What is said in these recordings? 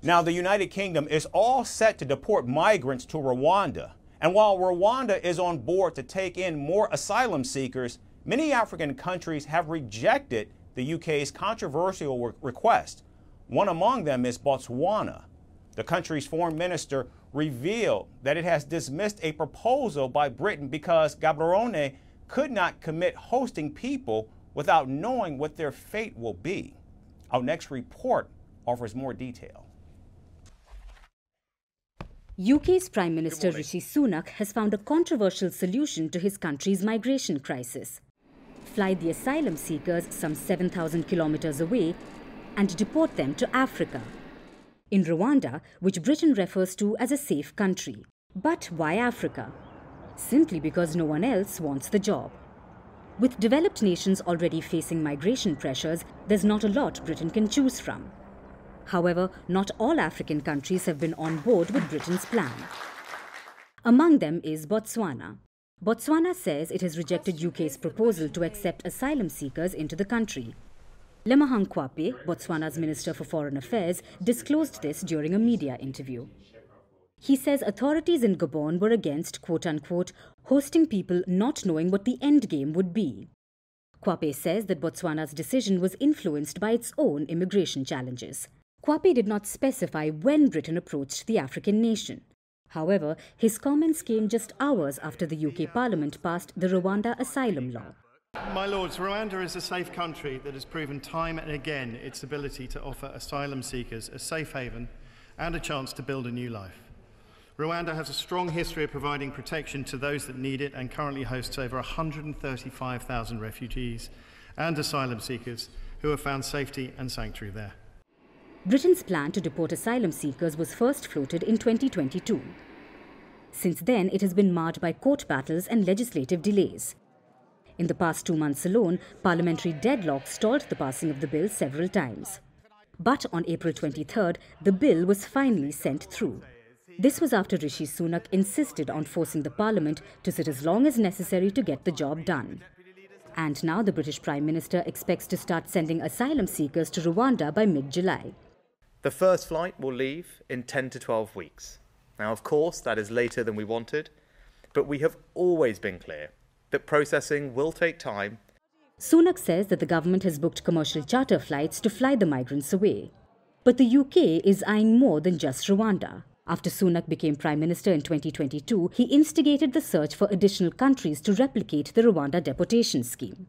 Now, the United Kingdom is all set to deport migrants to Rwanda. And while Rwanda is on board to take in more asylum seekers, many African countries have rejected the UK's controversial re- request. One among them is Botswana. The country's foreign minister revealed that it has dismissed a proposal by Britain because Gaborone could not commit hosting people without knowing what their fate will be. Our next report offers more detail. UK's Prime Minister Rishi Sunak has found a controversial solution to his country's migration crisis. Fly the asylum seekers some 7,000 kilometers away and deport them to Africa. In Rwanda, which Britain refers to as a safe country. But why Africa? Simply because no one else wants the job. With developed nations already facing migration pressures, there's not a lot Britain can choose from. However, not all African countries have been on board with Britain's plan. Among them is Botswana. Botswana says it has rejected UK's proposal to accept asylum seekers into the country. Lemogang Kwape, Botswana's Minister for Foreign Affairs, disclosed this during a media interview. He says authorities in Gabon were against, quote unquote, hosting people not knowing what the end game would be. Kwape says that Botswana's decision was influenced by its own immigration challenges. Kwape did not specify when Britain approached the African nation. However, his comments came just hours after the UK Parliament passed the Rwanda Asylum Law. My Lords, Rwanda is a safe country that has proven time and again its ability to offer asylum seekers a safe haven and a chance to build a new life. Rwanda has a strong history of providing protection to those that need it and currently hosts over 135,000 refugees and asylum seekers who have found safety and sanctuary there. Britain's plan to deport asylum seekers was first floated in 2022. Since then, it has been marred by court battles and legislative delays. In the past two months alone, parliamentary deadlock stalled the passing of the bill several times. But on April 23rd, the bill was finally sent through. This was after Rishi Sunak insisted on forcing the parliament to sit as long as necessary to get the job done. And now the British Prime Minister expects to start sending asylum seekers to Rwanda by mid July. The first flight will leave in 10 to 12 weeks. Now, of course, that is later than we wanted, but we have always been clear that processing will take time. Sunak says that the government has booked commercial charter flights to fly the migrants away. But the UK is eyeing more than just Rwanda. After Sunak became Prime Minister in 2022, he instigated the search for additional countries to replicate the Rwanda deportation scheme.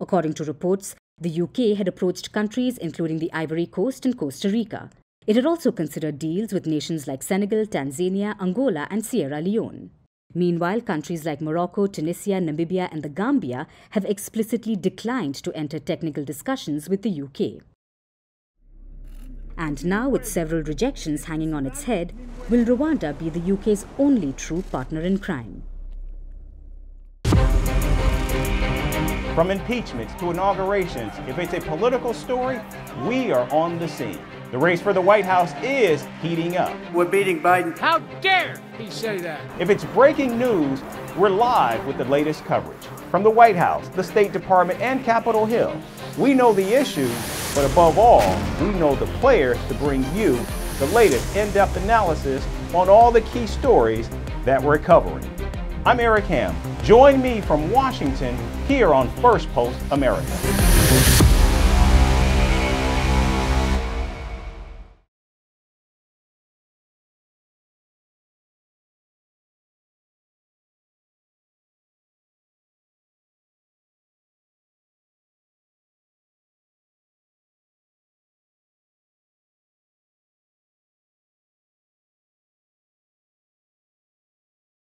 According to reports, the UK had approached countries including the Ivory Coast and Costa Rica. It had also considered deals with nations like Senegal, Tanzania, Angola, and Sierra Leone. Meanwhile, countries like Morocco, Tunisia, Namibia, and the Gambia have explicitly declined to enter technical discussions with the UK. And now, with several rejections hanging on its head, will Rwanda be the UK's only true partner in crime? From impeachments to inaugurations, if it's a political story, we are on the scene. The race for the White House is heating up. We're beating Biden. How dare he say that? If it's breaking news, we're live with the latest coverage. From the White House, the State Department, and Capitol Hill, we know the issues, but above all, we know the players to bring you the latest in depth analysis on all the key stories that we're covering. I'm Eric Ham. Join me from Washington here on Firstpost America.